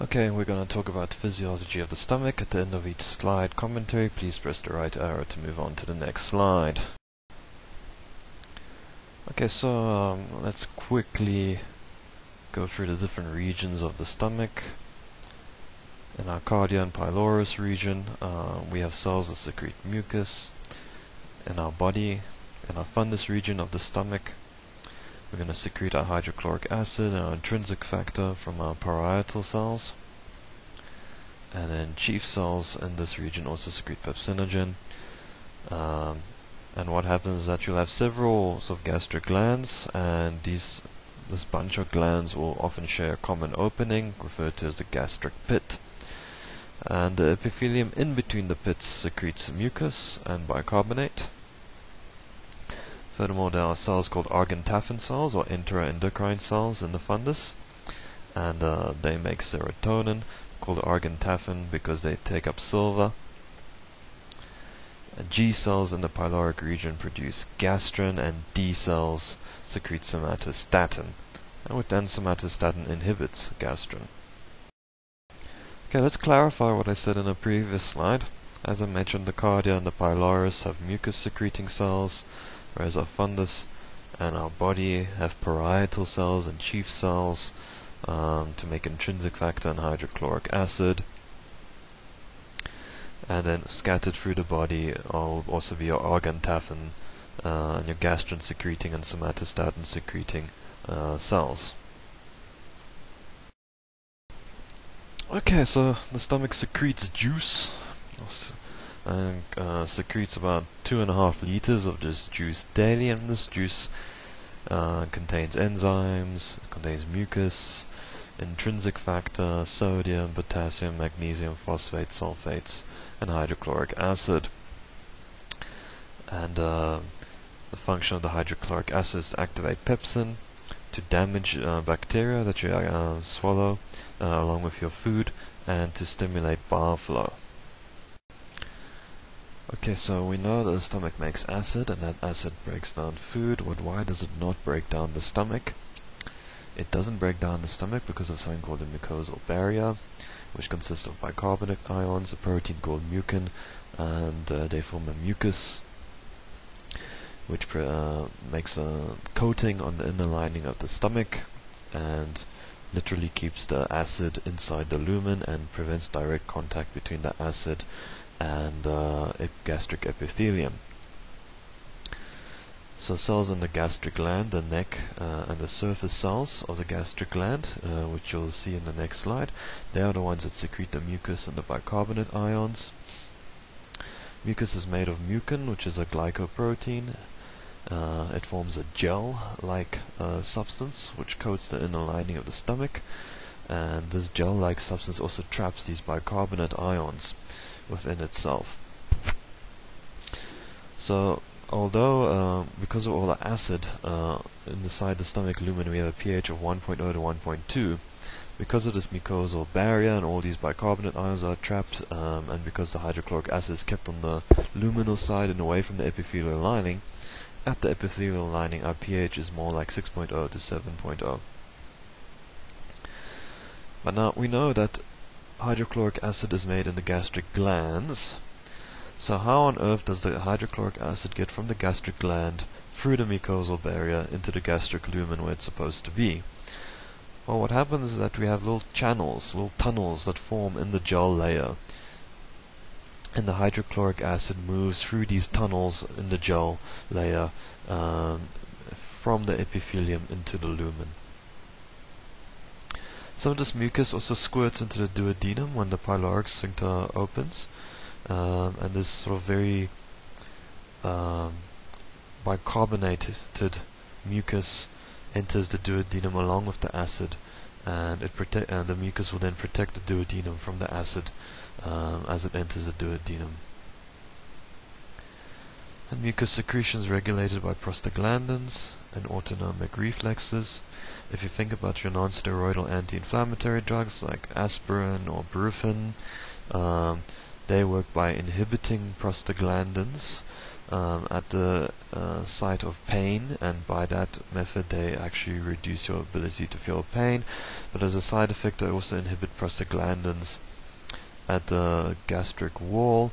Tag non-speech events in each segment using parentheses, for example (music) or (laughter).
Okay, we're going to talk about physiology of the stomach. At the end of each slide commentary, please press the right arrow to move on to the next slide. Okay, so um, let's quickly go through the different regions of the stomach. In our cardia and pylorus region, uh, we have cells that secrete mucus. In our body, in our fundus region of the stomach, we're going to secrete our hydrochloric acid and our intrinsic factor from our parietal cells. And then chief cells in this region also secrete pepsinogen. Um, and what happens is that you'll have several sort of gastric glands, and these this bunch of glands will often share a common opening, referred to as the gastric pit. And the epithelium in between the pits secretes mucus and bicarbonate. Furthermore, there are cells called argentaffin cells or enteroendocrine cells in the fundus, and uh, they make serotonin called argentaffin because they take up silver. G cells in the pyloric region produce gastrin, and D cells secrete somatostatin, and with then somatostatin inhibits gastrin. Okay, let's clarify what I said in a previous slide. As I mentioned, the cardia and the pylorus have mucus secreting cells, whereas our fundus and our body have parietal cells and chief cells um, to make intrinsic factor and hydrochloric acid. And then scattered through the body will also be your argentaffin uh, and your gastrin secreting and somatostatin secreting uh, cells. Okay, so the stomach secretes juice and uh, secretes about two and a half liters of this juice daily, and this juice uh, contains enzymes, contains mucus, intrinsic factor, sodium, potassium, magnesium, phosphate, sulfates, and hydrochloric acid. And uh, the function of the hydrochloric acid is to activate pepsin, to damage uh, bacteria that you uh, swallow uh, along with your food, and to stimulate bile flow. Okay, so we know that the stomach makes acid, and that acid breaks down food. But why does it not break down the stomach? It doesn't break down the stomach because of something called the mucosal barrier, which consists of bicarbonate ions, a protein called mucin, and uh, they form a mucus, which uh, makes a coating on the inner lining of the stomach, and literally keeps the acid inside the lumen and prevents direct contact between the acid and uh, gastric epithelium. So cells in the gastric gland, the neck, uh, and the surface cells of the gastric gland, uh, which you'll see in the next slide, they are the ones that secrete the mucus and the bicarbonate ions. Mucus is made of mucin, which is a glycoprotein. Uh, it forms a gel-like uh, substance which coats the inner lining of the stomach, and this gel-like substance also traps these bicarbonate ions within itself. So, although uh, because of all the acid uh, inside the stomach lumen, we have a pH of 1.0 to 1.2. Because of this mucosal barrier and all these bicarbonate ions are trapped, um, and because the hydrochloric acid is kept on the luminal side and away from the epithelial lining, at the epithelial lining our pH is more like 6.0 to 7.0. But now we know that hydrochloric acid is made in the gastric glands. So how on earth does the hydrochloric acid get from the gastric gland through the mucosal barrier into the gastric lumen where it's supposed to be? Well, what happens is that we have little channels, little tunnels that form in the gel layer. And the hydrochloric acid moves through these tunnels in the gel layer um, from the epithelium into the lumen. Some of this mucus also squirts into the duodenum when the pyloric sphincter opens, um, and this sort of very um, bicarbonated mucus enters the duodenum along with the acid, and it protect and the mucus will then protect the duodenum from the acid um, as it enters the duodenum. And mucus secretion is regulated by prostaglandins and autonomic reflexes. If you think about your non-steroidal anti-inflammatory drugs like aspirin or Brufen, um, they work by inhibiting prostaglandins um, at the uh, site of pain, and by that method they actually reduce your ability to feel pain. But as a side effect, they also inhibit prostaglandins at the gastric wall,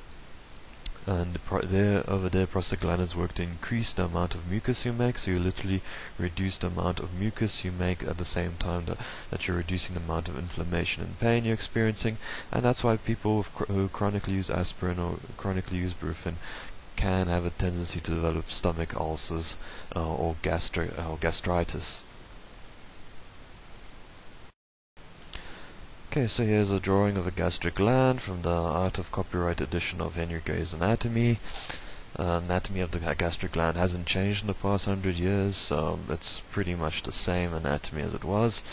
and there, over there prostaglandins work to increase the amount of mucus you make, so you literally reduce the amount of mucus you make at the same time that, that you're reducing the amount of inflammation and pain you're experiencing, and that's why people who chronically use aspirin or chronically use Brufen can have a tendency to develop stomach ulcers uh, or, gastri or gastritis. Okay, so here's a drawing of a gastric gland from the out of copyright edition of Henry Gray's Anatomy. Uh, anatomy of the gastric gland hasn't changed in the past hundred years, so it's pretty much the same anatomy as it was.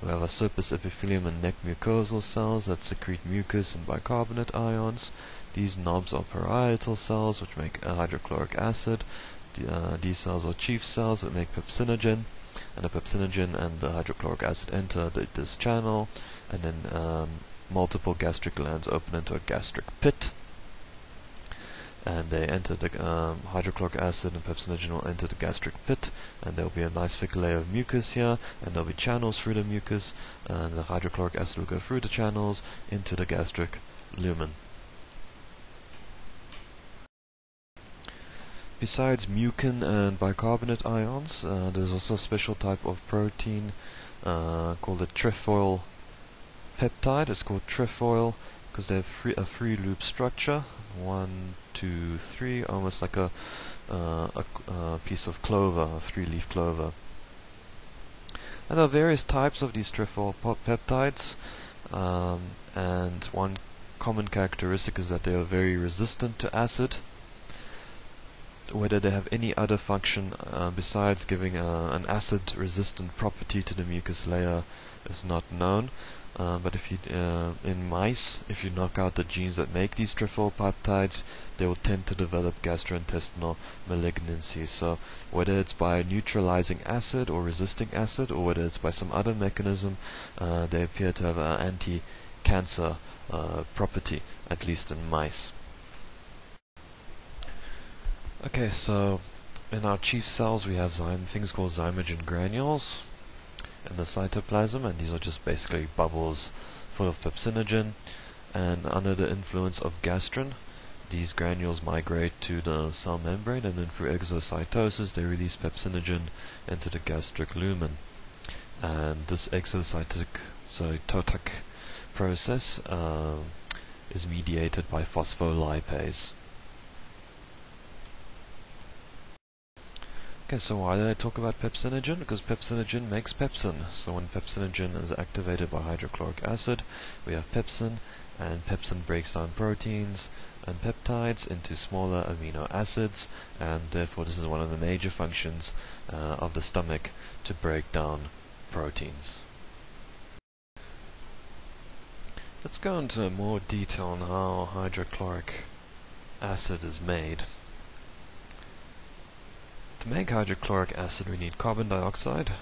We have a surface epithelium and neck mucosal cells that secrete mucus and bicarbonate ions. These knobs are parietal cells which make hydrochloric acid. The, uh, these cells are chief cells that make pepsinogen, and the pepsinogen and the hydrochloric acid enter the, this channel and then um, multiple gastric glands open into a gastric pit and they enter the um, hydrochloric acid and pepsinogen will enter the gastric pit and there will be a nice thick layer of mucus here and there will be channels through the mucus and the hydrochloric acid will go through the channels into the gastric lumen. Besides mucin and bicarbonate ions, uh, there's also a special type of protein uh, called the trefoil peptide. It's called trefoil because they have free, a free loop structure. One, two, three, almost like a, uh, a, a piece of clover, a three-leaf clover. And there are various types of these trefoil peptides, um, and one common characteristic is that they are very resistant to acid. Whether they have any other function uh, besides giving uh, an acid-resistant property to the mucus layer is not known. Uh, but if you uh, in mice, if you knock out the genes that make these peptides, they will tend to develop gastrointestinal malignancies. So whether it's by neutralizing acid or resisting acid, or whether it's by some other mechanism, uh, they appear to have an anti-cancer uh, property, at least in mice. Okay, so in our chief cells we have things called zymogen granules in the cytoplasm, and these are just basically bubbles full of pepsinogen. And under the influence of gastrin, these granules migrate to the cell membrane, and then through exocytosis, they release pepsinogen into the gastric lumen. And this exocytic process uh, is mediated by phospholipase. Okay, so why did I talk about pepsinogen? Because pepsinogen makes pepsin. So when pepsinogen is activated by hydrochloric acid, we have pepsin, and pepsin breaks down proteins and peptides into smaller amino acids, and therefore this is one of the major functions uh, of the stomach to break down proteins. Let's go into more detail on how hydrochloric acid is made. To make hydrochloric acid we need carbon dioxide,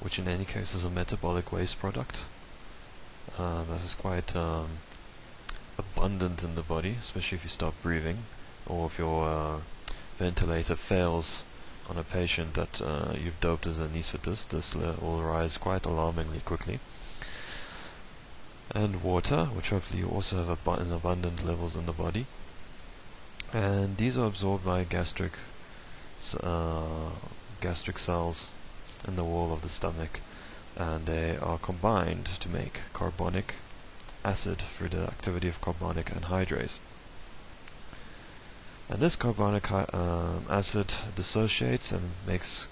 which in any case is a metabolic waste product. Uh, that is quite um, abundant in the body, especially if you stop breathing, or if your uh, ventilator fails on a patient that uh, you've doped as an anesthetist, this will rise quite alarmingly quickly. And water, which hopefully you also have ab in abundant levels in the body. And these are absorbed by gastric uh, gastric cells in the wall of the stomach and they are combined to make carbonic acid through the activity of carbonic anhydrase. And this carbonic um, acid dissociates and makes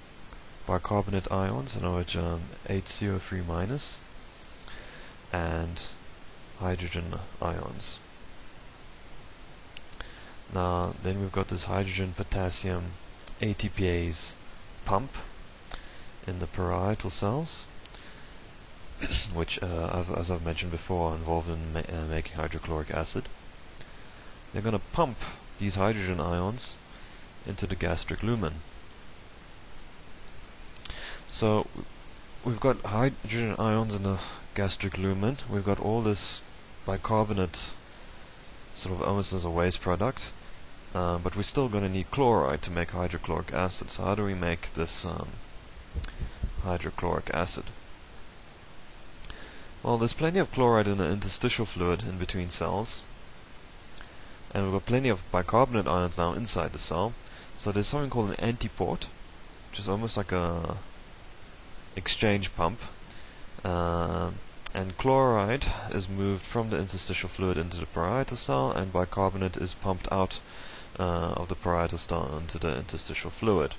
bicarbonate ions, in which um, HCO3 minus and hydrogen ions. Now, then we've got this hydrogen potassium ATPase pump in the parietal cells, (coughs) which, uh, I've, as I've mentioned before, are involved in ma uh, making hydrochloric acid. They're going to pump these hydrogen ions into the gastric lumen. So we've got hydrogen ions in the gastric lumen. We've got all this bicarbonate, sort of almost as a waste product uh, but we're still going to need chloride to make hydrochloric acid. So how do we make this um, hydrochloric acid? Well, there's plenty of chloride in the interstitial fluid in between cells. And we've got plenty of bicarbonate ions now inside the cell. So there's something called an antiport, which is almost like a exchange pump. Uh, and chloride is moved from the interstitial fluid into the parietal cell, and bicarbonate is pumped out uh, of the parietal cell into the interstitial fluid.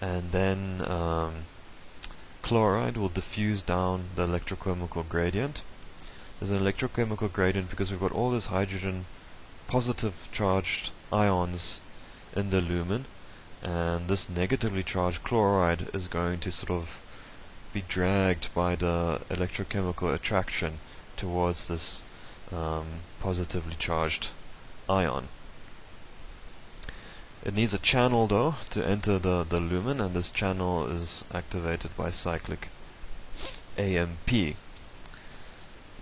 And then um, chloride will diffuse down the electrochemical gradient. There's an electrochemical gradient because we've got all this hydrogen positive charged ions in the lumen, and this negatively charged chloride is going to sort of be dragged by the electrochemical attraction towards this um, positively charged ion. It needs a channel though to enter the, the lumen and this channel is activated by cyclic AMP.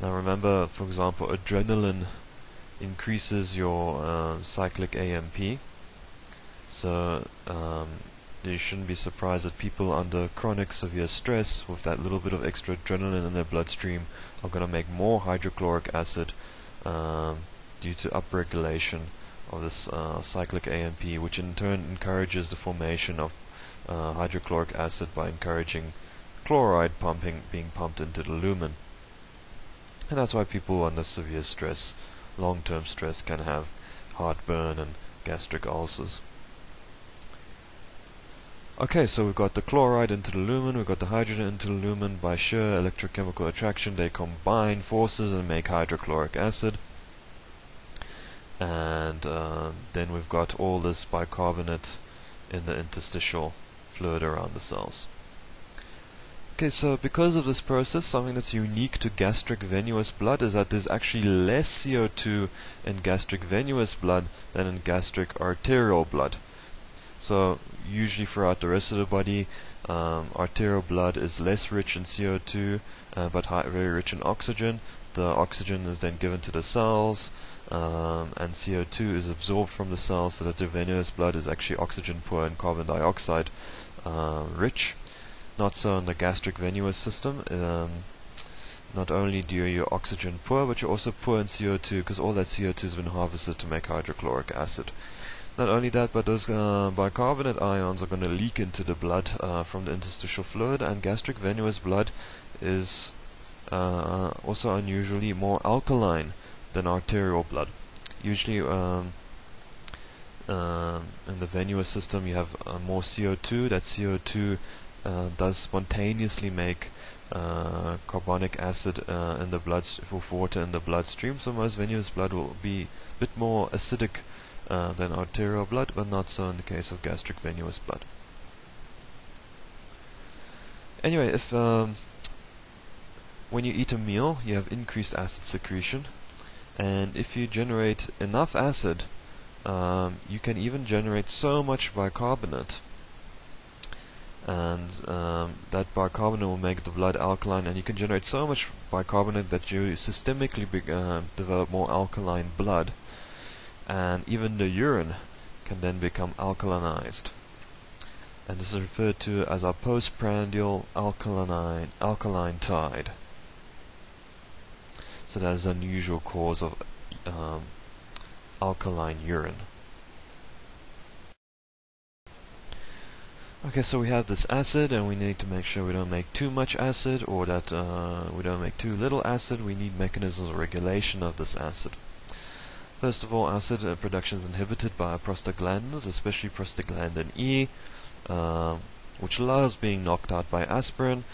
Now remember for example adrenaline increases your uh, cyclic AMP so um, you shouldn't be surprised that people under chronic severe stress with that little bit of extra adrenaline in their bloodstream are going to make more hydrochloric acid um, due to upregulation of this uh, cyclic AMP, which in turn encourages the formation of uh, hydrochloric acid by encouraging chloride pumping being pumped into the lumen. And that's why people under severe stress, long-term stress, can have heartburn and gastric ulcers. Okay, so we've got the chloride into the lumen, we've got the hydrogen into the lumen. By sheer electrochemical attraction, they combine forces and make hydrochloric acid. And uh, then we've got all this bicarbonate in the interstitial fluid around the cells. Okay, so because of this process, something that's unique to gastric venous blood is that there's actually less CO2 in gastric venous blood than in gastric arterial blood. So usually throughout the rest of the body, um, arterial blood is less rich in CO2 uh, but high, very rich in oxygen. The oxygen is then given to the cells um, and CO2 is absorbed from the cells so that the venous blood is actually oxygen poor and carbon dioxide uh, rich. Not so in the gastric venous system. Um, not only do you oxygen poor, but you're also poor in CO2 because all that CO2 has been harvested to make hydrochloric acid. Not only that, but those uh, bicarbonate ions are going to leak into the blood uh, from the interstitial fluid, and gastric venous blood is uh, also unusually more alkaline than arterial blood. Usually, um, um, in the venous system, you have uh, more CO2. That CO2 uh, does spontaneously make uh, carbonic acid in the blood with water in the bloodstream. So most venous blood will be a bit more acidic uh, than arterial blood, but not so in the case of gastric venous blood. Anyway, if um, when you eat a meal, you have increased acid secretion, and if you generate enough acid, um, you can even generate so much bicarbonate, and um, that bicarbonate will make the blood alkaline, and you can generate so much bicarbonate that you systemically uh, develop more alkaline blood and even the urine can then become alkalinized. And this is referred to as a postprandial alkaline, alkaline tide. So that is an unusual cause of um, alkaline urine. Okay, so we have this acid, and we need to make sure we don't make too much acid, or that uh, we don't make too little acid. We need mechanisms of regulation of this acid. First of all, acid uh, production is inhibited by prostaglandins, especially prostaglandin E, uh, which allows being knocked out by aspirin.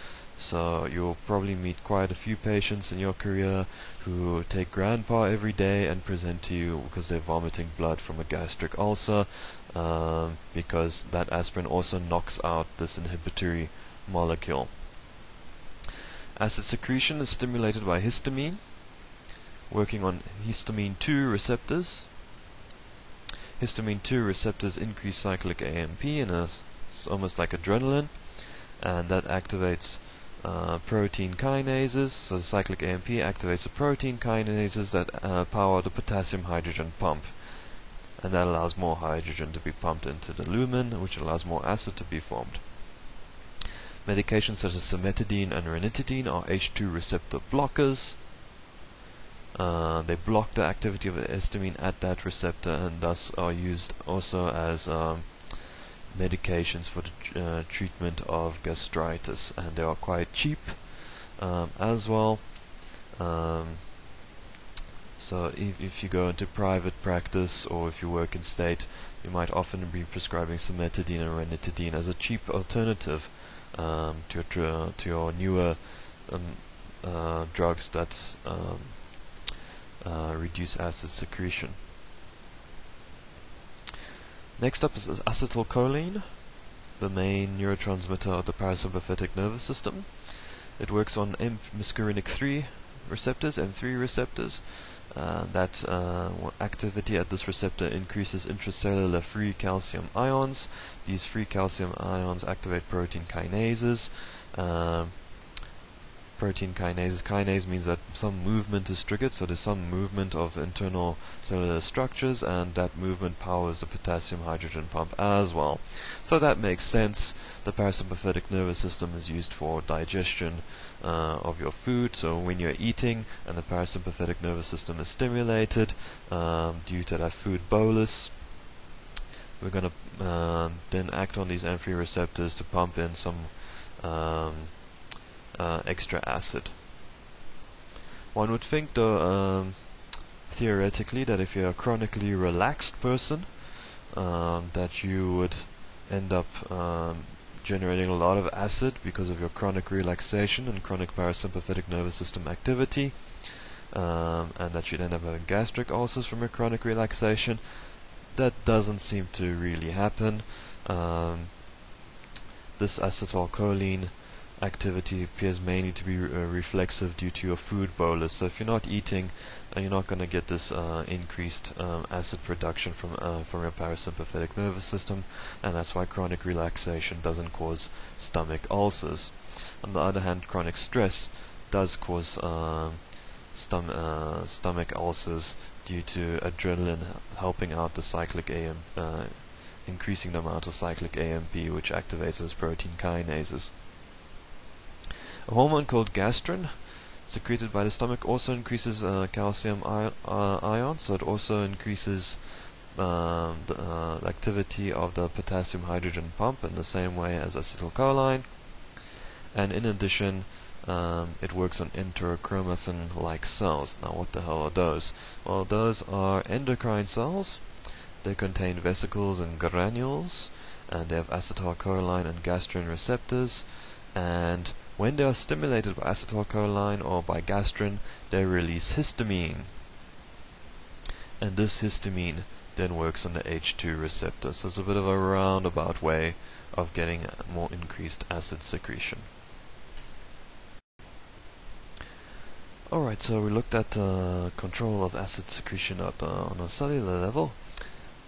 So you'll probably meet quite a few patients in your career who take Grand-Pa every day and present to you because they're vomiting blood from a gastric ulcer um, because that aspirin also knocks out this inhibitory molecule. Acid secretion is stimulated by histamine, working on histamine 2 receptors. Histamine 2 receptors increase cyclic AMP and it's almost like adrenaline and that activates uh, protein kinases. So the cyclic AMP activates the protein kinases that uh, power the potassium hydrogen pump. And that allows more hydrogen to be pumped into the lumen, which allows more acid to be formed. Medications such as cimetidine and ranitidine are H2 receptor blockers. Uh, they block the activity of the histamine at that receptor and thus are used also as um, medications for the uh, treatment of gastritis and they are quite cheap um, as well um, so if, if you go into private practice or if you work in state you might often be prescribing cimetidine and ranitidine as a cheap alternative um, to, your, to your newer um, uh, drugs that um, uh, reduce acid secretion. Next up is acetylcholine, the main neurotransmitter of the parasympathetic nervous system. It works on M muscarinic 3 receptors, M3 receptors. Uh, that uh, activity at this receptor increases intracellular free calcium ions. These free calcium ions activate protein kinases. Uh, protein kinases. Kinase means that some movement is triggered, so there's some movement of internal cellular structures, and that movement powers the potassium hydrogen pump as well. So that makes sense. The parasympathetic nervous system is used for digestion uh, of your food, so when you're eating and the parasympathetic nervous system is stimulated um, due to that food bolus, we're going to uh, then act on these M3 receptors to pump in some um, uh, extra acid. One would think, though, um, theoretically, that if you're a chronically relaxed person, um, that you would end up um, generating a lot of acid because of your chronic relaxation and chronic parasympathetic nervous system activity, um, and that you'd end up having gastric ulcers from your chronic relaxation. That doesn't seem to really happen. Um, this acetylcholine activity appears mainly to be uh, reflexive due to your food bolus. So if you're not eating, uh, you're not going to get this uh, increased um, acid production from from your parasympathetic nervous system, and that's why chronic relaxation doesn't cause stomach ulcers. On the other hand, chronic stress does cause um, stom uh, stomach ulcers due to adrenaline helping out the cyclic AM, uh, increasing the amount of cyclic AMP, which activates those protein kinases. A hormone called gastrin, secreted by the stomach, also increases uh, calcium ion, uh, ions, so it also increases um, the uh, activity of the potassium hydrogen pump in the same way as acetylcholine. And in addition, um, it works on enterochromaffin like cells. Now, what the hell are those? Well, those are endocrine cells. They contain vesicles and granules, and they have acetylcholine and gastrin receptors, and when they are stimulated by acetylcholine or by gastrin, they release histamine. And this histamine then works on the H2 receptor. So it's a bit of a roundabout way of getting more increased acid secretion. Alright, so we looked at uh, control of acid secretion at, uh, on a cellular level.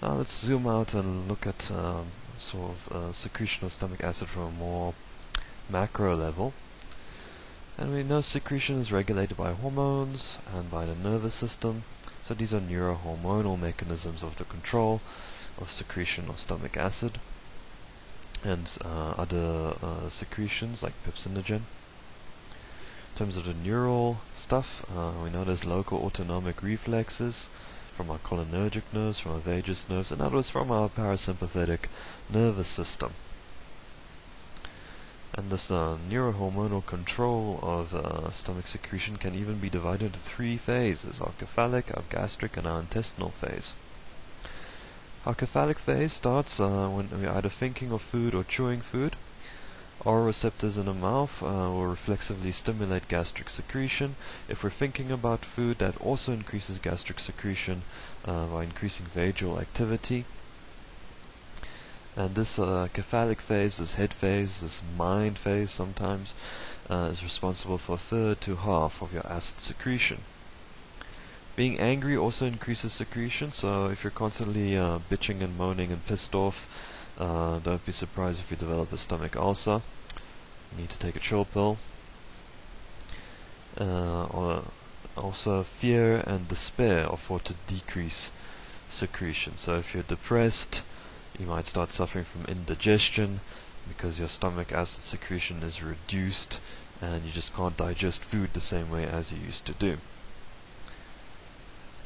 Now let's zoom out and look at um, sort of uh, secretion of stomach acid from a more macro level. And we know secretion is regulated by hormones and by the nervous system. So these are neurohormonal mechanisms of the control of secretion of stomach acid and uh, other uh, secretions like pepsinogen. In terms of the neural stuff, uh, we know there's local autonomic reflexes from our cholinergic nerves, from our vagus nerves, and others from our parasympathetic nervous system. And this uh, neurohormonal control of uh, stomach secretion can even be divided into three phases, our cephalic, our gastric, and our intestinal phase. Our cephalic phase starts uh, when we're either thinking of food or chewing food. Oral receptors in the mouth uh, will reflexively stimulate gastric secretion. If we're thinking about food, that also increases gastric secretion uh, by increasing vagal activity. And this uh, cephalic phase, this head phase, this mind phase sometimes, uh, is responsible for a third to half of your acid secretion. Being angry also increases secretion, so if you're constantly uh, bitching and moaning and pissed off, uh, don't be surprised if you develop a stomach ulcer. You need to take a chill pill. uh, or also fear and despair are thought to decrease secretion. So if you're depressed, you might start suffering from indigestion because your stomach acid secretion is reduced and you just can't digest food the same way as you used to do.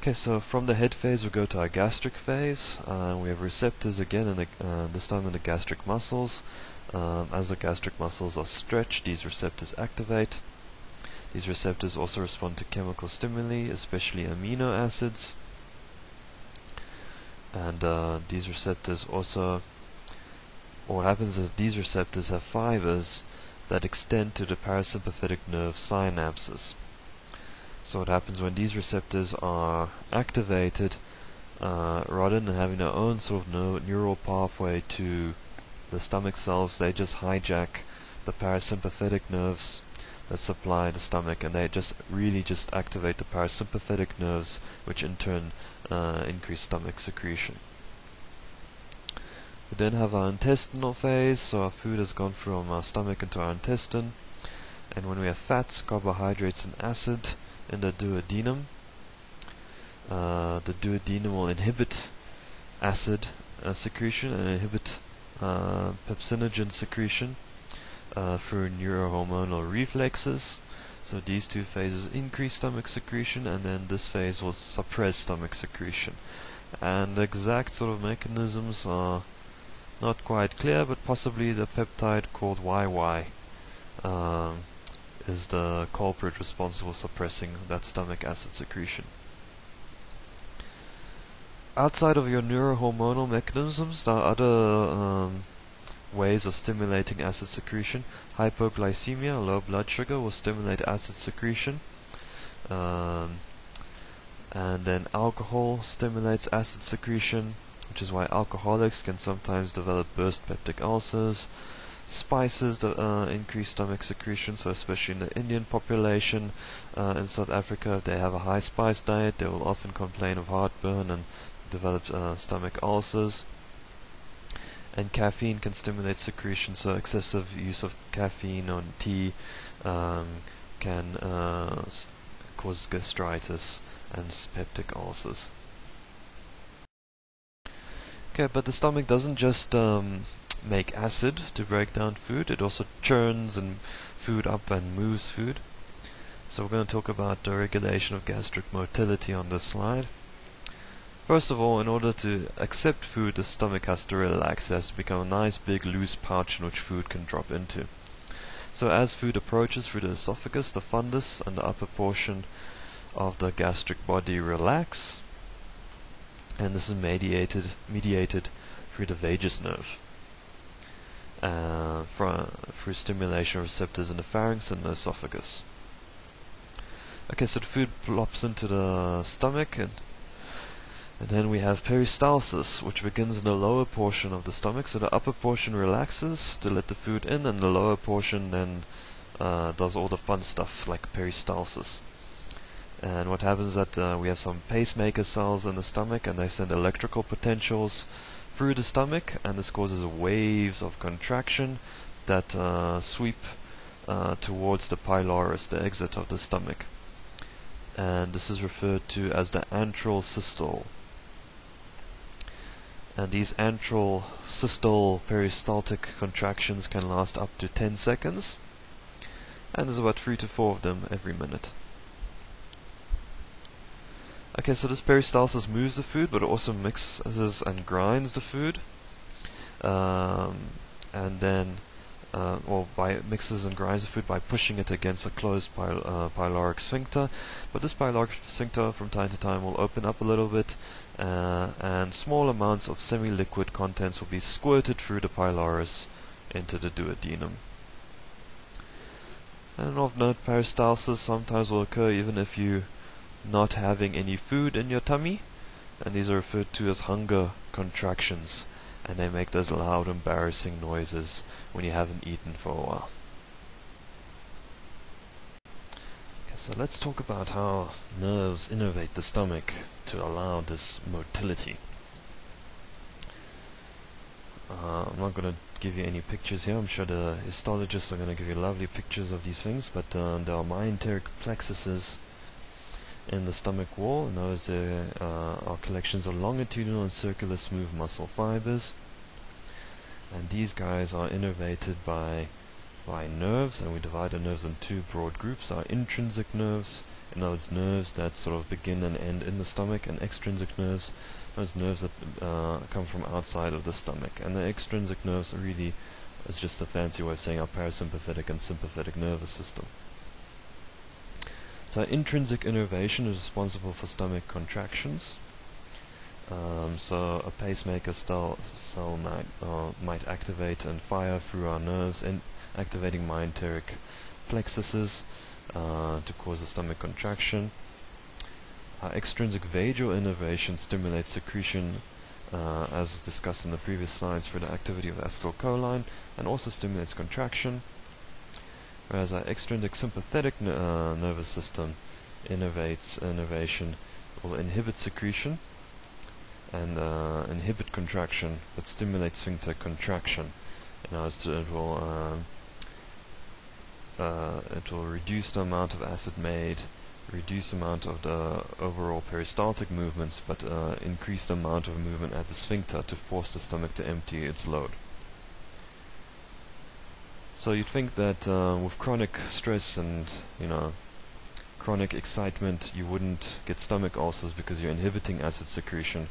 Okay, so from the head phase we go to our gastric phase. Uh, we have receptors again, in the, uh, this time in the gastric muscles. Um, as the gastric muscles are stretched, these receptors activate. These receptors also respond to chemical stimuli, especially amino acids. And uh, these receptors also, what happens is these receptors have fibers that extend to the parasympathetic nerve synapses. So what happens when these receptors are activated, uh, rather than having their own sort of neural pathway to the stomach cells, they just hijack the parasympathetic nerves that supply the stomach, and they just really just activate the parasympathetic nerves, which in turn uh, increase stomach secretion. We then have our intestinal phase, so our food has gone from our stomach into our intestine, and when we have fats, carbohydrates, and acid, in the duodenum. Uh, the duodenum will inhibit acid uh, secretion and inhibit uh, pepsinogen secretion uh, through neurohormonal reflexes. So these two phases increase stomach secretion and then this phase will suppress stomach secretion. And the exact sort of mechanisms are not quite clear, but possibly the peptide called YY um, is the culprit responsible for suppressing that stomach acid secretion. Outside of your neurohormonal mechanisms, there are other um, ways of stimulating acid secretion. Hypoglycemia, low blood sugar, will stimulate acid secretion. Um, and then alcohol stimulates acid secretion, which is why alcoholics can sometimes develop burst peptic ulcers spices that uh, increase stomach secretion, so especially in the Indian population uh, in South Africa, if they have a high spice diet, they will often complain of heartburn and develop uh, stomach ulcers. And caffeine can stimulate secretion, so excessive use of caffeine on tea um, can uh, cause gastritis and peptic ulcers. Okay, but the stomach doesn't just um, make acid to break down food. It also churns and food up and moves food. So we're going to talk about the regulation of gastric motility on this slide. First of all, in order to accept food, the stomach has to relax. It has to become a nice big loose pouch in which food can drop into. So as food approaches through the esophagus, the fundus and the upper portion of the gastric body relax, and this is mediated mediated through the vagus nerve uh, through stimulation of receptors in the pharynx and the esophagus. Okay, so the food plops into the stomach, and, and then we have peristalsis, which begins in the lower portion of the stomach. So the upper portion relaxes to let the food in, and the lower portion then uh, does all the fun stuff like peristalsis. And what happens is that uh, we have some pacemaker cells in the stomach, and they send electrical potentials through the stomach, and this causes waves of contraction that uh, sweep uh, towards the pylorus, the exit of the stomach. And this is referred to as the antral systole. And these antral systole peristaltic contractions can last up to 10 seconds, and there's about 3 to 4 of them every minute. Okay, so this peristalsis moves the food, but it also mixes and grinds the food. Um, and then, uh, by mixes and grinds the food by pushing it against a closed pyl uh, pyloric sphincter. But this pyloric sphincter from time to time will open up a little bit, uh, and small amounts of semi-liquid contents will be squirted through the pylorus into the duodenum. And of note, peristalsis sometimes will occur even if you not having any food in your tummy, and these are referred to as hunger contractions, and they make those loud, embarrassing noises when you haven't eaten for a while. Okay, so let's talk about how nerves innervate the stomach to allow this motility. Uh, I'm not going to give you any pictures here. I'm sure the histologists are going to give you lovely pictures of these things, but uh, there are myenteric plexuses in the stomach wall, and those uh, are collections of longitudinal and circular smooth muscle fibers. And these guys are innervated by by nerves, and we divide the nerves in two broad groups. Our intrinsic nerves, in those nerves that sort of begin and end in the stomach, and extrinsic nerves, those nerves that uh, come from outside of the stomach. And the extrinsic nerves are really is just a fancy way of saying our parasympathetic and sympathetic nervous system. So intrinsic innervation is responsible for stomach contractions. Um, so a pacemaker cell, cell might, uh, might activate and fire through our nerves and activating myenteric plexuses uh, to cause a stomach contraction. Uh, extrinsic vagal innervation stimulates secretion uh, as discussed in the previous slides for the activity of acetylcholine and also stimulates contraction whereas our extrinsic sympathetic uh, nervous system innervates innervation will inhibit secretion and uh, inhibit contraction but stimulate sphincter contraction you know, it will um, uh, it will reduce the amount of acid made reduce the amount of the overall peristaltic movements, but uh, increase the amount of movement at the sphincter to force the stomach to empty its load. So you'd think that uh, with chronic stress and you know chronic excitement, you wouldn't get stomach ulcers because you're inhibiting acid secretion.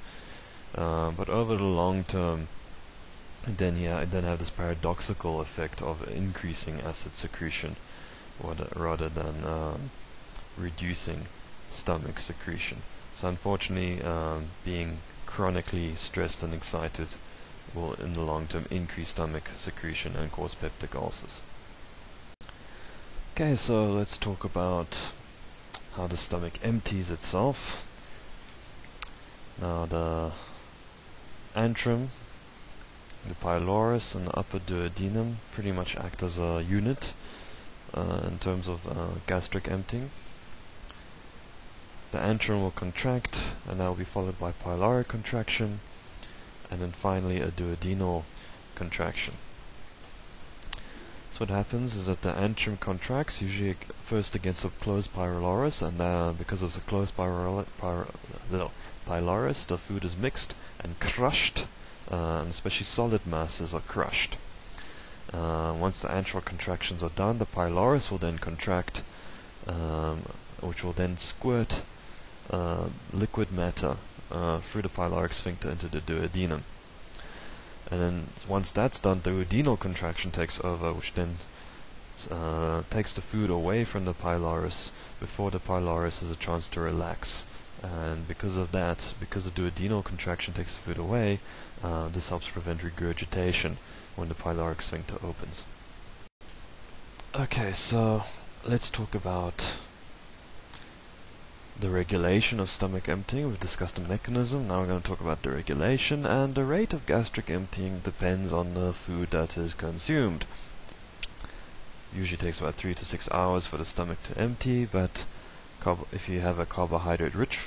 Uh, but over the long term, then yeah, then have this paradoxical effect of increasing acid secretion, rather than um, reducing stomach secretion. So unfortunately, um, being chronically stressed and excited will in the long term increase stomach secretion and cause peptic ulcers. Okay, so let's talk about how the stomach empties itself. Now the antrum, the pylorus and the upper duodenum pretty much act as a unit uh, in terms of uh, gastric emptying. The antrum will contract, and that will be followed by pyloric contraction, and then finally a duodenal contraction. So what happens is that the antrum contracts, usually first against a closed pylorus, and uh, because it's a closed pylorus, the food is mixed and crushed, uh, and especially solid masses are crushed. Uh, once the antral contractions are done, the pylorus will then contract, um, which will then squirt uh, liquid matter uh, through the pyloric sphincter into the duodenum. And then once that's done, the duodenal contraction takes over, which then uh, takes the food away from the pylorus before the pylorus has a chance to relax. And because of that, because the duodenal contraction takes the food away, uh, this helps prevent regurgitation when the pyloric sphincter opens. Okay, so let's talk about the regulation of stomach emptying. We've discussed the mechanism. Now we're going to talk about the regulation. And the rate of gastric emptying depends on the food that is consumed. Usually takes about three to six hours for the stomach to empty, but if you have a carbohydrate-rich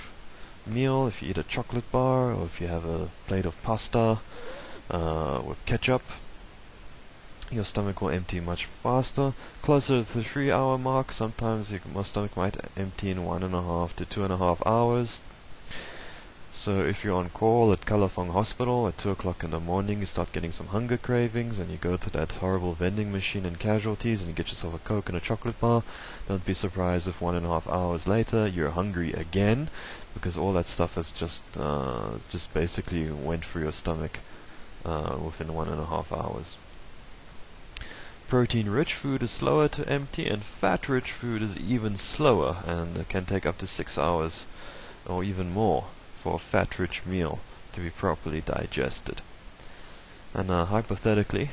meal, if you eat a chocolate bar, or if you have a plate of pasta uh, with ketchup, your stomach will empty much faster. Closer to the three hour mark, sometimes your stomach might empty in one and a half to two and a half hours. So if you're on call at Kalafong Hospital at 2 o'clock in the morning, you start getting some hunger cravings and you go to that horrible vending machine in casualties and you get yourself a Coke and a chocolate bar. Don't be surprised if one and a half hours later you're hungry again because all that stuff has just, uh, just basically went through your stomach uh, within one and a half hours. Protein-rich food is slower to empty, and fat-rich food is even slower and can take up to six hours or even more for a fat-rich meal to be properly digested. And uh, hypothetically,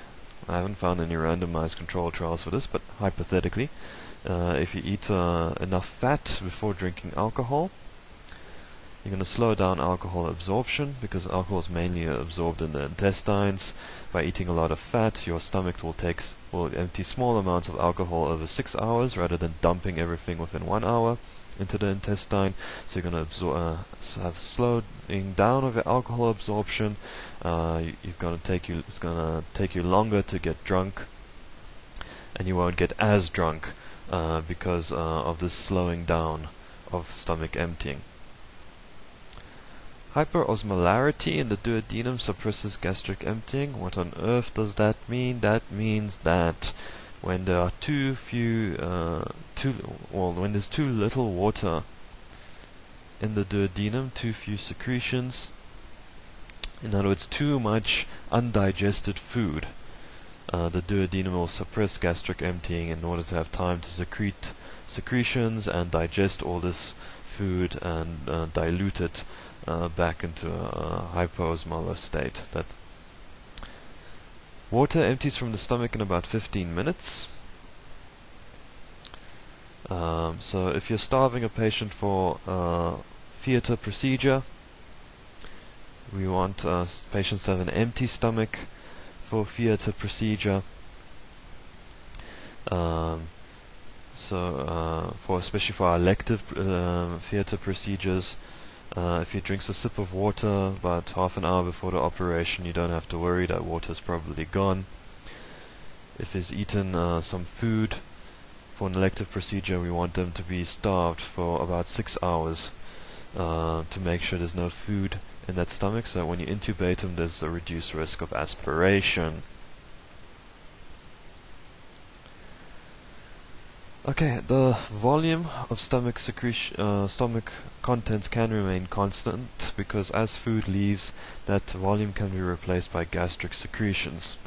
I haven't found any randomized control trials for this, but hypothetically, uh, if you eat uh, enough fat before drinking alcohol, you're going to slow down alcohol absorption because alcohol is mainly absorbed in the intestines. By eating a lot of fat, your stomach will take will empty small amounts of alcohol over six hours rather than dumping everything within one hour. into the intestine. So you're going to uh, have slowing down of your alcohol absorption. Uh, you, you're going to take you. It's going to take you longer to get drunk, and you won't get as drunk uh, because uh, of this slowing down of stomach emptying. Hyperosmolarity in the duodenum suppresses gastric emptying. What on earth does that mean? That means that when there are too few, uh, too well, when there's too little water in the duodenum, too few secretions. In other words, too much undigested food. Uh, the duodenum will suppress gastric emptying in order to have time to secrete secretions and digest all this food and uh, dilute it uh, back into a hypoosmolar state. That water empties from the stomach in about 15 minutes. Um, so if you're starving a patient for uh, theater procedure, we want uh, patients to have an empty stomach for theater procedure. Um, so uh, for especially for our elective uh, theater procedures, uh, if he drinks a sip of water about half an hour before the operation, you don't have to worry that water's probably gone. If he's eaten uh, some food for an elective procedure, we want them to be starved for about six hours uh, to make sure there's no food in that stomach, so when you intubate them, there's a reduced risk of aspiration. Okay, the volume of stomach secretion, uh, stomach contents can remain constant because as food leaves, that volume can be replaced by gastric secretions.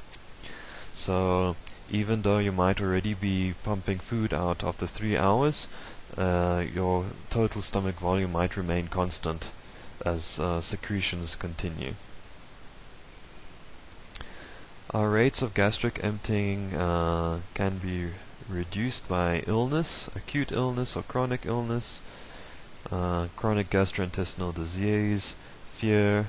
So even though you might already be pumping food out after three hours, uh, your total stomach volume might remain constant as uh, secretions continue. Our rates of gastric emptying uh, can be reduced by illness, acute illness or chronic illness, uh, chronic gastrointestinal disease, fear,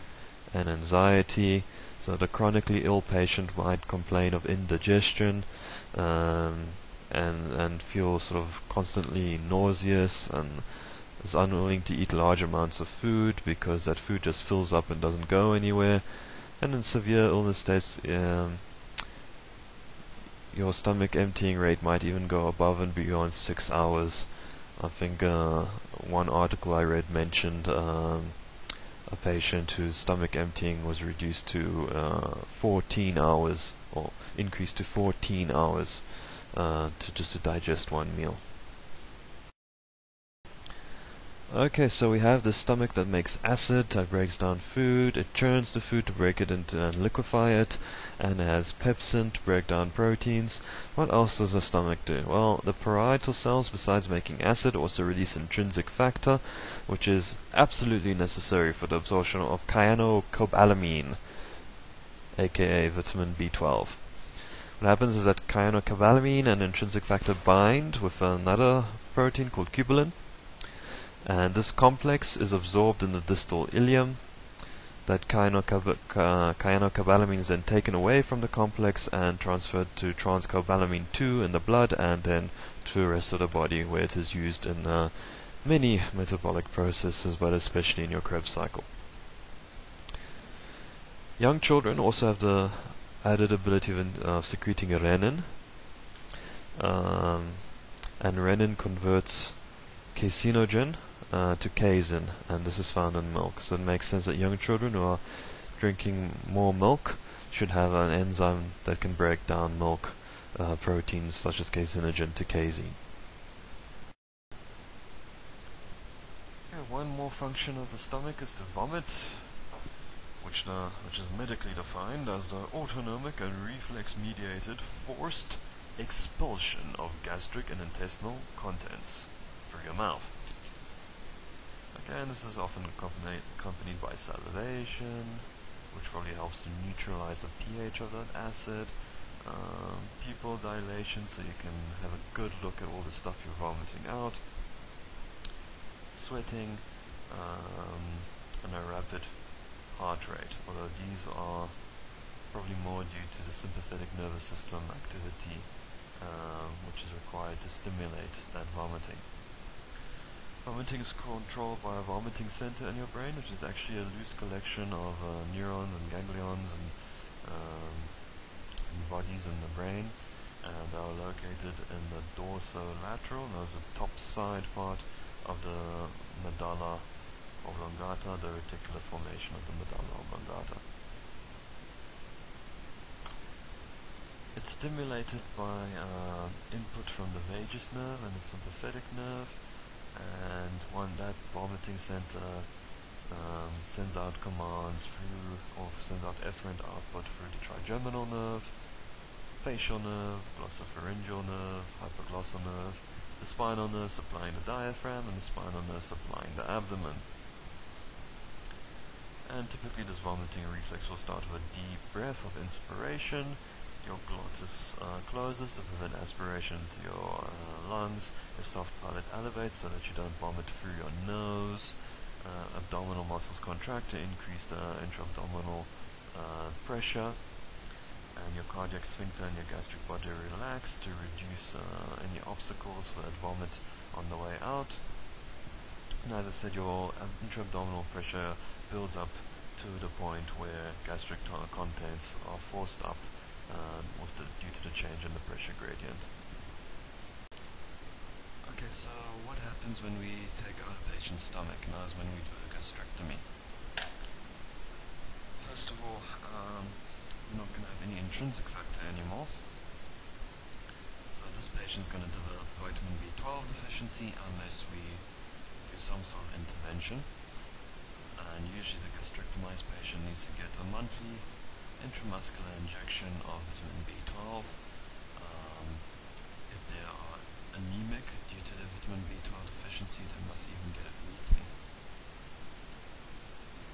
and anxiety. So the chronically ill patient might complain of indigestion um, and and feel sort of constantly nauseous and is unwilling to eat large amounts of food because that food just fills up and doesn't go anywhere. And in severe illness states, um, your stomach emptying rate might even go above and beyond six hours. I think uh, one article I read mentioned um, a patient whose stomach emptying was reduced to uh, 14 hours or increased to 14 hours uh, to just to digest one meal. Okay, so we have the stomach that makes acid, that breaks down food, it churns the food to break it into and liquefy it, and it has pepsin to break down proteins. What else does the stomach do? Well, the parietal cells, besides making acid, also release intrinsic factor, which is absolutely necessary for the absorption of cyanocobalamin, aka vitamin B12. What happens is that cyanocobalamin and intrinsic factor bind with another protein called cubilin, and this complex is absorbed in the distal ileum. That cyanocobalamin is then taken away from the complex and transferred to transcobalamin 2 in the blood and then to the rest of the body where it is used in uh, many metabolic processes but especially in your Krebs cycle. Young children also have the added ability of uh, secreting rennin um, and rennin converts caseinogen uh, to casein, and this is found in milk. So it makes sense that young children who are drinking more milk should have an enzyme that can break down milk uh, proteins such as caseinogen to casein. Okay, one more function of the stomach is to vomit, which, uh, which is medically defined as the autonomic and reflex-mediated forced expulsion of gastric and intestinal contents through your mouth. And this is often accompanied by salivation, which probably helps to neutralize the pH of that acid. Um, pupil dilation, so you can have a good look at all the stuff you're vomiting out. Sweating, um, and a rapid heart rate, although these are probably more due to the sympathetic nervous system activity, um, which is required to stimulate that vomiting. Vomiting is controlled by a vomiting center in your brain, which is actually a loose collection of uh, neurons and ganglions and, um, and bodies in the brain. And they are located in the dorsolateral, that's the top side part of the medulla oblongata, the reticular formation of the medulla oblongata. It's stimulated by uh, input from the vagus nerve and the sympathetic nerve and when that vomiting center um, sends out commands through or sends out efferent output through the trigeminal nerve, facial nerve, glossopharyngeal nerve, hypoglossal nerve, the spinal nerve supplying the diaphragm, and the spinal nerve supplying the abdomen. And typically this vomiting reflex will start with a deep breath of inspiration, your glottis uh, closes to prevent aspiration to your uh, lungs. Your soft palate elevates so that you don't vomit through your nose. Uh, abdominal muscles contract to increase the intra-abdominal uh, pressure. And your cardiac sphincter and your gastric body relax to reduce uh, any obstacles for that vomit on the way out. And as I said, your intra-abdominal pressure builds up to the point where gastric contents are forced up um, the, due to the change in the pressure gradient. Okay, so what happens when we take out a patient's stomach? Now is when we do a gastrectomy. First of all, um, we're not going to have any intrinsic factor anymore. So this patient's going to develop vitamin B12 deficiency unless we do some sort of intervention. And usually the gastrectomized patient needs to get a monthly intramuscular injection of vitamin B12. Um, if they are anemic due to the vitamin B12 deficiency, they must even get it weekly.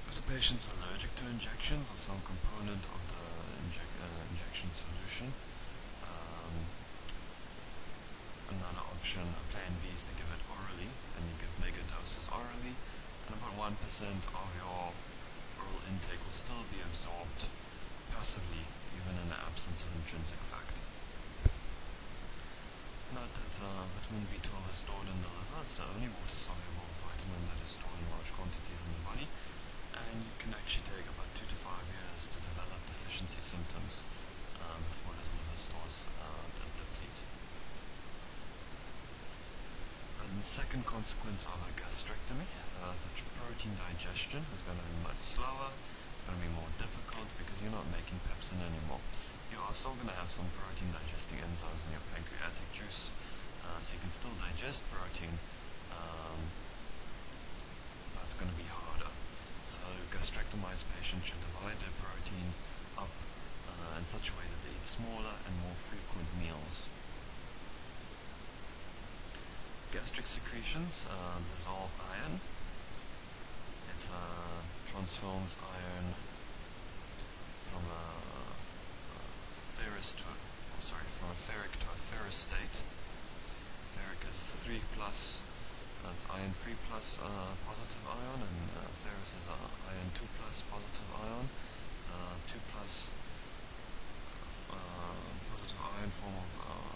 If the patient is allergic to injections or some component of the uh, injection solution, um, another option, a plan B is to give it orally, and you give mega doses orally, and about 1% of your oral intake will still be absorbed passively, even in the absence of intrinsic factor. Note that uh, vitamin B12 is stored in the liver, it's the only water-soluble vitamin that is stored in large quantities in the body, and you can actually take about 2 to 5 years to develop deficiency symptoms um, before those liver stores uh, deplete. And the second consequence of a gastrectomy uh, that protein digestion is going to be much slower, going to be more difficult because you're not making pepsin anymore. You are still going to have some protein digesting enzymes in your pancreatic juice, uh, so you can still digest protein, um, but it's going to be harder. So gastrectomized patients should divide their protein up uh, in such a way that they eat smaller and more frequent meals. Gastric secretions uh, dissolve iron. Uh, transforms iron from a, a ferrous to a, oh, sorry, from a ferric to a ferrous state. Ferric is 3 plus, that's iron 3 plus uh, positive ion, and uh, ferrous is iron 2 plus positive ion. Uh, 2 plus uh, positive ion form of uh,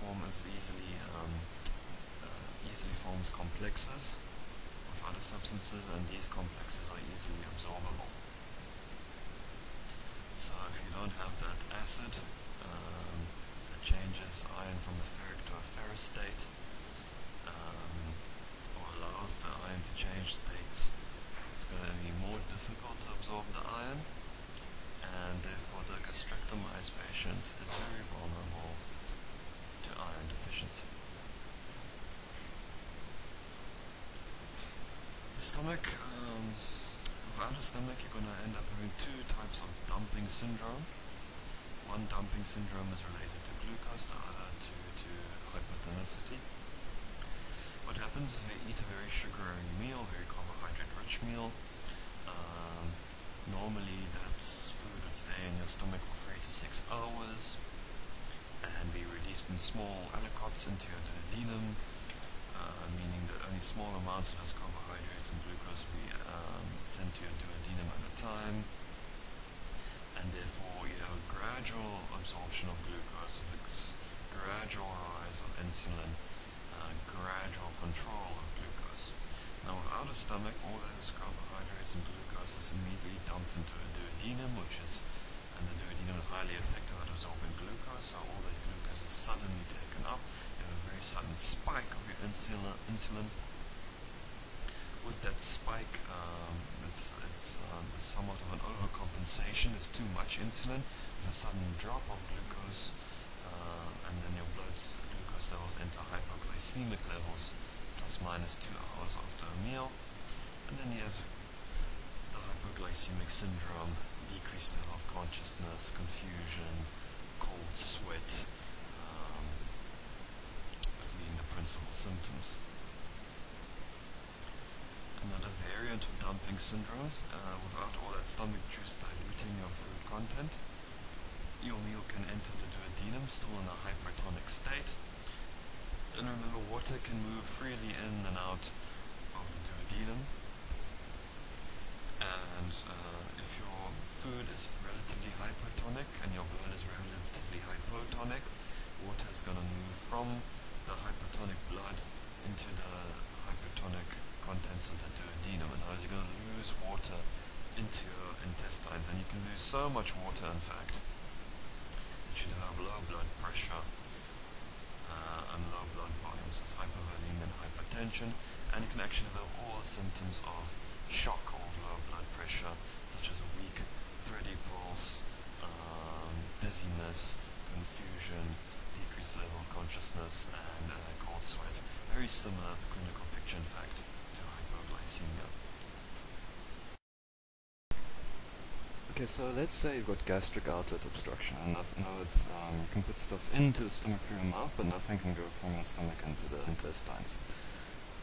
form is easily um, easily forms complexes other substances and these complexes are easily absorbable. So if you don't have that acid um, that changes iron from a ferric to a ferrous state um, or allows the iron to change states, it's going to be more difficult to absorb the iron and therefore the gastrectomized patient is very vulnerable to iron deficiency. Stomach, um, without a stomach you're going to end up having two types of dumping syndrome. One dumping syndrome is related to glucose, the other to, to hypertonicity. What happens if you eat a very sugary meal, very carbohydrate rich meal, um, normally that's food that stay in your stomach for 3 to 6 hours and be released in small aliquots into your duodenum, uh, meaning that only small amounts of this carbohydrates and glucose be um, sent to your duodenum at a time, and therefore you have a gradual absorption of glucose, a gradual rise of insulin, uh, gradual control of glucose. Now without a stomach, all those carbohydrates and glucose is immediately dumped into a duodenum, which is, and the duodenum is highly effective at absorbing glucose, so all that glucose is suddenly taken up. You have a very sudden spike of your insulin. insulin. With that spike, um, it's, it's uh, somewhat of an overcompensation. There's too much insulin. With a sudden drop of glucose, uh, and then your blood's glucose levels enter hypoglycemic levels plus minus two hours after a meal. And then you have the hypoglycemic syndrome, decreased level of consciousness, confusion, cold sweat, um, being the principal symptoms. Another variant of dumping syndrome, uh, without all that stomach juice diluting your food content, your meal can enter the duodenum still in a hypertonic state, and remember, water can move freely in and out of the duodenum. And uh, if your food is relatively hypertonic and your blood is relatively hypotonic, water is going to move from the hypertonic blood into the hypertonic contents of the duodenum. And as you're going to lose water into your intestines, and you can lose so much water, in fact, that you have low blood pressure and low blood volumes as hypovolemia and hypertension, and you can actually develop all the symptoms of shock or low blood pressure, such as a weak, thready pulse, um, dizziness, confusion, decreased level of consciousness, and uh, cold sweat. Very similar clinical picture, in fact, Okay, so let's say you've got gastric outlet obstruction, and now it's, um, you can put stuff into the stomach through your mouth, but nothing can go from your stomach into the intestines.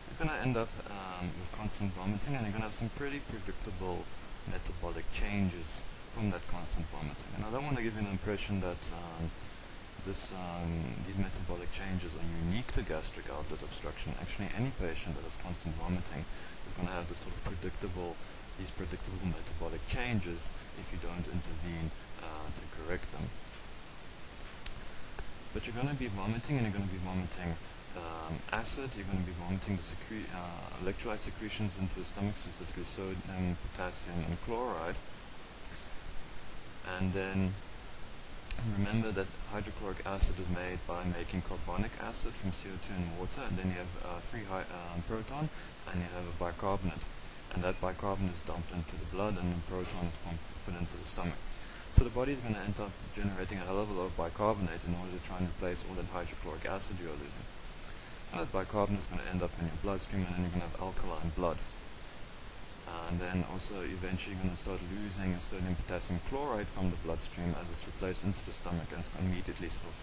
You're going to end up um, with constant vomiting, and you're going to have some pretty predictable metabolic changes from that constant vomiting. And I don't want to give you an impression that um, this, um, these metabolic changes are unique to gastric outlet obstruction. Actually, any patient that has constant vomiting is going to have this sort of predictable these predictable metabolic changes if you don't intervene uh, to correct them. But you're going to be vomiting and you're going to be vomiting um, acid, you're going to be vomiting the secre uh, electrolyte secretions into the stomach, specifically sodium, potassium, and chloride. And then remember that hydrochloric acid is made by making carbonic acid from CO2 and water, and then you have uh, free um, proton, and you have a bicarbonate and that bicarbonate is dumped into the blood and the proton is pumped, put into the stomach. So the body is going to end up generating a a lot of bicarbonate in order to try and replace all that hydrochloric acid you're losing. And that bicarbonate is going to end up in your bloodstream and then you're going to have alkaline blood. And then also eventually you're going to start losing sodium potassium chloride from the bloodstream as it's replaced into the stomach and it's going to immediately sort of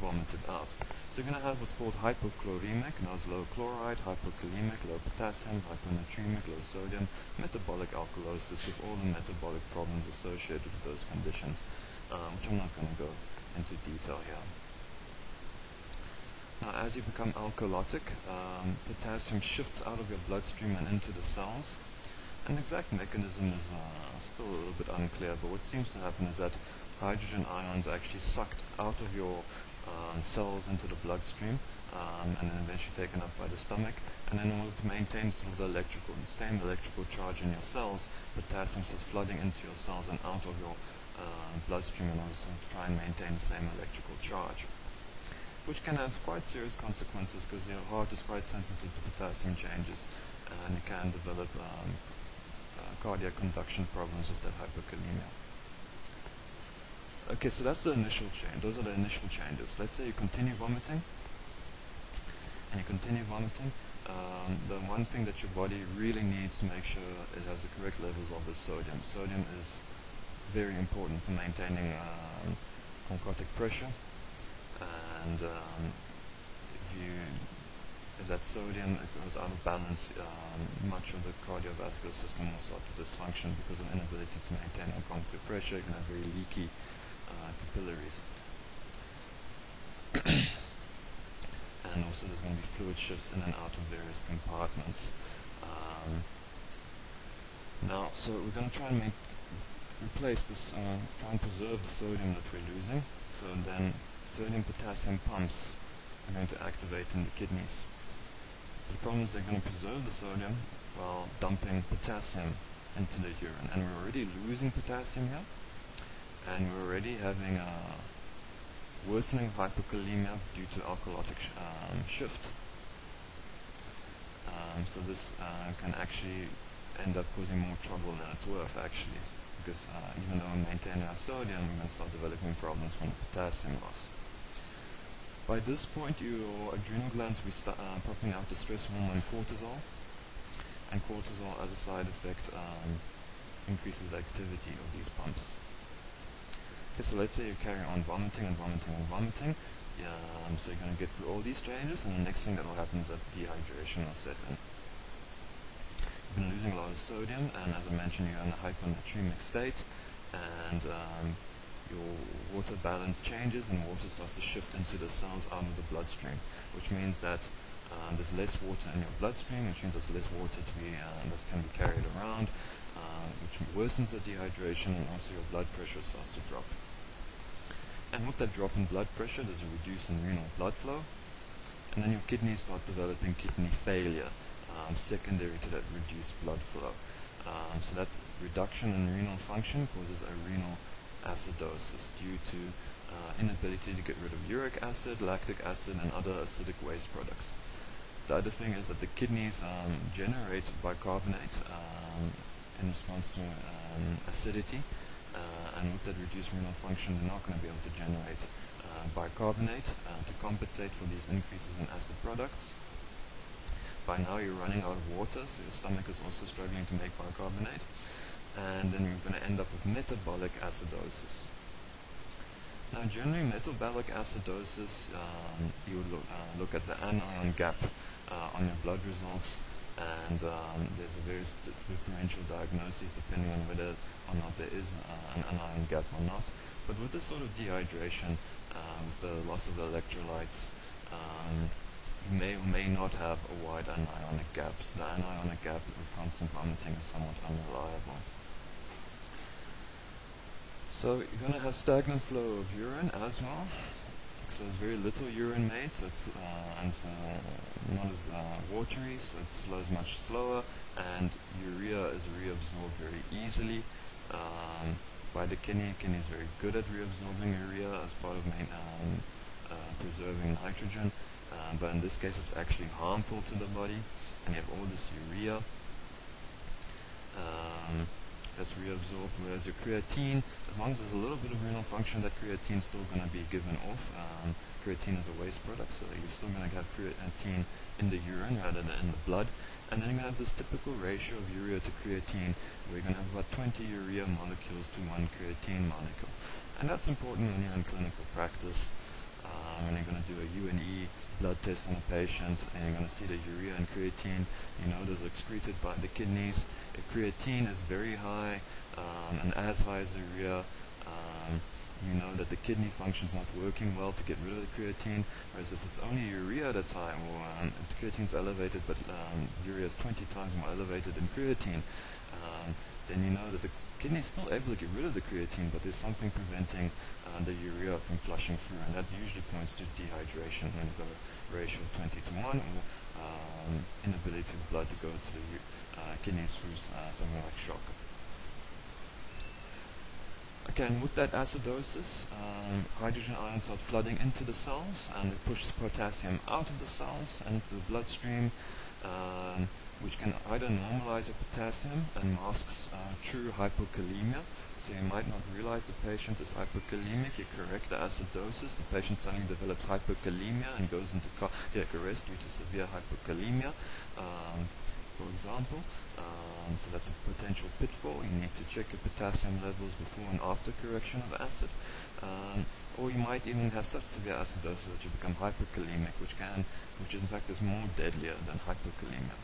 vomited out. So you're going to have what's called hypochloremic, and that's low chloride, hypokalemic, low potassium, hyponatremic, low sodium, metabolic alkalosis with all the metabolic problems associated with those conditions, um, which I'm not going to go into detail here. Now as you become alkalotic, um, potassium shifts out of your bloodstream and into the cells. An exact mechanism is uh, still a little bit unclear, but what seems to happen is that hydrogen ions are actually sucked out of your um, cells into the bloodstream um, and then eventually taken up by the stomach. And then in order to maintain sort of the electrical, the same electrical charge in your cells, potassium is flooding into your cells and out of your uh, bloodstream in order to try and maintain the same electrical charge. Which can have quite serious consequences because your heart is quite sensitive to potassium changes and it can develop um, cardiac conduction problems of that hypokalemia. Okay, so that's the initial change. Those are the initial changes. Let's say you continue vomiting, and you continue vomiting. Um, the one thing that your body really needs to make sure it has the correct levels of is sodium. Sodium is very important for maintaining um, oncotic pressure, and um, if you that sodium goes out of balance, um, much of the cardiovascular system will start to dysfunction because of inability to maintain oncotic pressure. You can have very leaky uh, capillaries. (coughs) and also there's going to be fluid shifts in and out of various compartments. Um, now, so we're going to try and make replace this, uh, try and preserve the sodium that we're losing. So then sodium potassium pumps are going to activate in the kidneys. The problem is they're going to preserve the sodium, while dumping potassium into the urine. And we're already losing potassium here. And we're already having a worsening hypokalemia due to alkalotic sh um, shift. Um, so this uh, can actually end up causing more trouble than it's worth actually because uh, even though we're maintaining our sodium we're going to start developing problems from potassium loss. By this point your adrenal glands will start uh, pumping out the stress hormone cortisol and cortisol as a side effect um, increases the activity of these pumps. Okay, so let's say you carry on vomiting and vomiting and vomiting. Um, so you're going to get through all these changes, and the next thing that will happen is that dehydration will set in. You've been losing a lot of sodium, and as I mentioned, you're in a hyponatremic state, and um, your water balance changes, and water starts to shift into the cells out of the bloodstream, which means that um, there's less water in your bloodstream, which means there's less water to be uh, that can be carried around, uh, which worsens the dehydration, and also your blood pressure starts to drop. And with that drop in blood pressure, there's a reduce in renal blood flow, and then your kidneys start developing kidney failure, um, secondary to that reduced blood flow. Um, so that reduction in renal function causes a renal acidosis due to uh, inability to get rid of uric acid, lactic acid, and other acidic waste products. The other thing is that the kidneys um, generate bicarbonate um, in response to um, acidity, uh, and with that reduced renal function, they're not going to be able to generate uh, bicarbonate uh, to compensate for these increases in acid products. By now you're running out of water, so your stomach is also struggling to make bicarbonate, and then you're going to end up with metabolic acidosis. Now, generally, metabolic acidosis, um, you would look, uh, look at the anion gap uh, on your blood results and um, there's a various differential diagnoses depending on whether or not there is uh, an anion gap or not. But with this sort of dehydration, with the loss of the electrolytes, um, you may or may not have a wide anionic gap. So the anionic gap with constant vomiting is somewhat unreliable. So you're going to have stagnant flow of urine as well because there's very little urine made, so it's, uh, and uh, not as uh, watery, so it slows much slower, and urea is reabsorbed very easily um, by the kidney. Kidney is very good at reabsorbing urea as part of main, um, uh, preserving nitrogen, uh, but in this case it's actually harmful to the body, and you have all this urea. Um, that's reabsorbed, whereas your creatine, as long as there's a little bit of renal function, that creatine is still going to be given off. Um, creatine is a waste product, so you're still going to have creatine in the urine rather than in the blood. And then you're going to have this typical ratio of urea to creatine, where you're going to have about 20 urea molecules to one creatine molecule. And that's important when you're in clinical practice. When you're going to do a U&E blood test on a patient and you're going to see the urea and creatine, you know those excreted by the kidneys. If creatine is very high um, and as high as urea, um, you know that the kidney function is not working well to get rid of the creatine, whereas if it's only urea that's high, well, um, if the creatine is elevated but um, urea is 20 times more elevated than creatine, um, then you know that the kidney is still able to get rid of the creatine, but there's something preventing uh, the urea from flushing through, and that usually points to dehydration when you've ratio of 20 to 1 or um, inability of blood to go to the uh, kidneys through uh, something like shock. Again, with that acidosis, um, hydrogen ions start flooding into the cells and it pushes potassium out of the cells and into the bloodstream. Um, which can either normalize your potassium and masks uh, true hypokalemia. So you might not realize the patient is hypokalemic. You correct the acidosis. The patient suddenly develops hypokalemia and goes into cardiac arrest due to severe hypokalemia, um, for example. Um, so that's a potential pitfall. You need to check your potassium levels before and after correction of acid. Um, or you might even have such severe acidosis that you become hyperkalemic, which can, which is in fact is more deadlier than hypokalemia.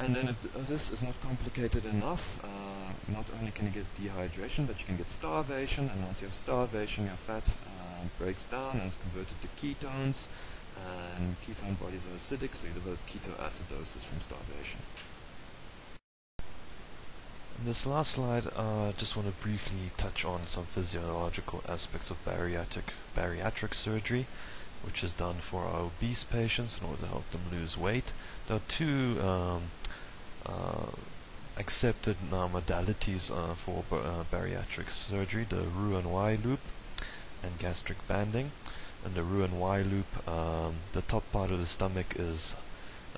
And then if this is not complicated enough, uh, not only can you get dehydration, but you can get starvation, and once you have starvation, your fat uh, breaks down and is converted to ketones, and ketone bodies are acidic, so you develop ketoacidosis from starvation. In this last slide, I uh, just want to briefly touch on some physiological aspects of bariatric, bariatric surgery. which is done for obese patients in order to help them lose weight. There are two um, uh, accepted now modalities uh, for uh, bariatric surgery, the Roux-en-Y loop and gastric banding. And the Roux-en-Y loop, um, the top part of the stomach is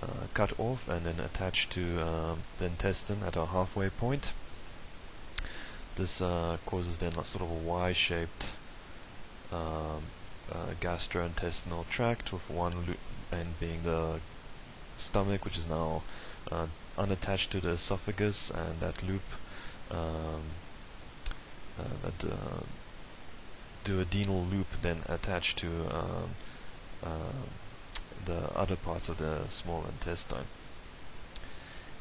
uh, cut off and then attached to um, the intestine at a halfway point. This uh, causes then a sort of a Y-shaped um, uh, gastrointestinal tract with one loop end being the stomach which is now uh, unattached to the esophagus and that loop um, uh, that uh, duodenal loop then attached to um, uh, the other parts of the small intestine.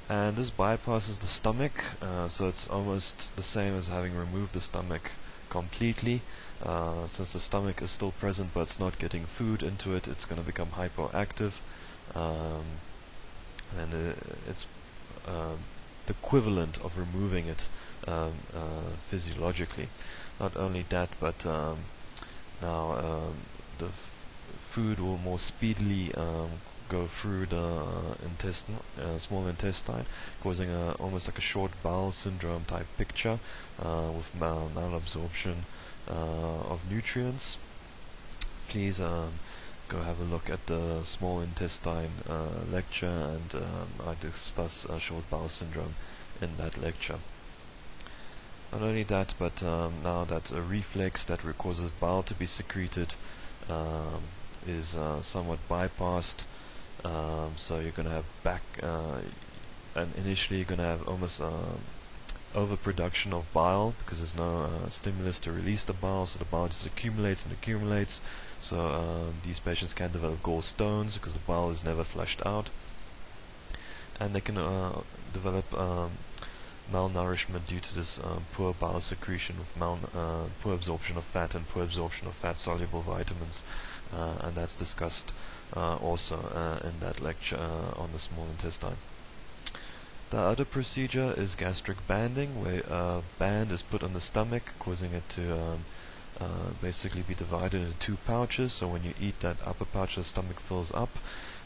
And this bypasses the stomach uh, so it's almost the same as having removed the stomach completely. Uh, since the stomach is still present but it's not getting food into it it's going to become hyperactive um, and uh, it's uh, the equivalent of removing it um, uh, physiologically not only that but um, now um, the food will more speedily um, go through the intestine, uh, small intestine, causing a, almost like a short bowel syndrome type picture uh, with mal malabsorption uh, of nutrients. Please um, go have a look at the small intestine uh, lecture and um, I discuss short bowel syndrome in that lecture. Not only that, but um, now that a reflex that causes bile to be secreted um, is uh, somewhat bypassed, um, so you're going to have back, uh, and initially you're going to have almost um, overproduction of bile because there's no uh, stimulus to release the bile, so the bile just accumulates and accumulates. So um, these patients can develop gallstones because the bile is never flushed out, and they can uh, develop um, malnourishment due to this um, poor bile secretion with mal uh, poor absorption of fat and poor absorption of fat-soluble vitamins, uh, and that's discussed uh, also uh, in that lecture uh, on the small intestine. The other procedure is gastric banding, where a band is put on the stomach, causing it to um, uh, basically be divided into two pouches. So when you eat, that upper pouch the stomach fills up,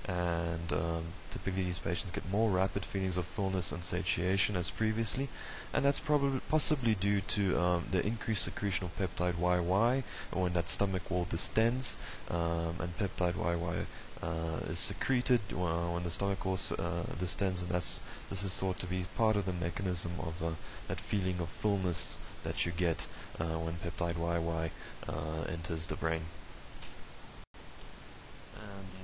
and um, typically these patients get more rapid feelings of fullness and satiation as previously, and that's probably possibly due to um, the increased secretion of peptide YY when that stomach wall distends, um, and peptide YY uh, is secreted when the stomach wall uh, distends, and that's this is thought to be part of the mechanism of uh, that feeling of fullness that you get uh, when peptide YY uh, enters the brain. And